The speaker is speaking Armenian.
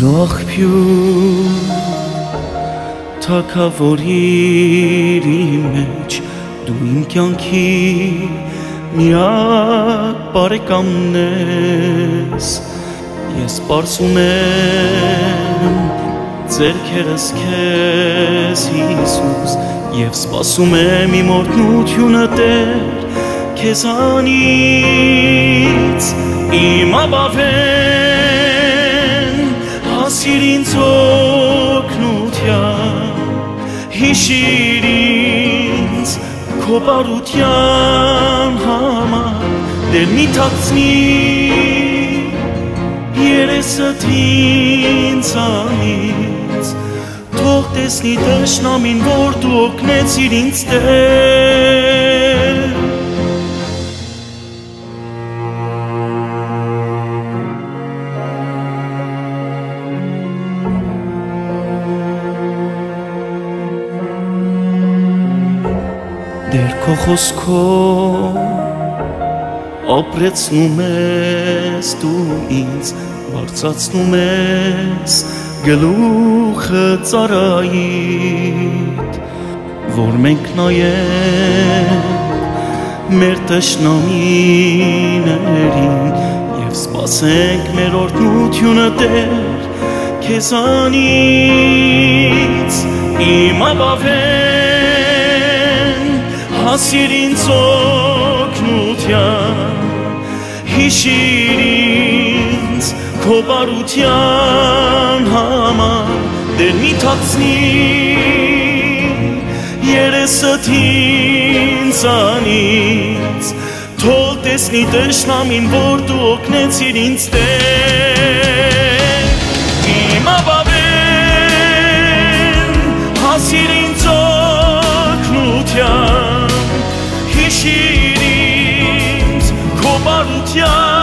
Սիրո աղբյուր թակավորիր իմ մեջ դու իմ կյանքի միակ բարեկամն ես սպարսում եմ ձերքերս քեզ Հիսուս եւ սպասում եմ իմ օրհնությունը Տեր քեզանից իմ աբավեն հիշիր ինձ քո բարության համար դեր մի թացնի երեսդ ինձանից թող տեսնի դաշնամին որ դու օգնեցիր ինձ Տեր Դեր քո խոսքով ապրեցնում ես դու ինձ, բարձացնում ես գլուխը ծարայիտ, որ մենք նայենք մեր տշնամիներին և սպասենք մեր օրդնությունը տեր, կեզանից իմ ապավենք, հասիր ինձ օգնության հիշիր ինձ քո բարության համար դեր մի թացնի երեսդ ինձանից թող տեսնի դաշնամին որ դու օգնեցիր ինձ Տեր քո բարության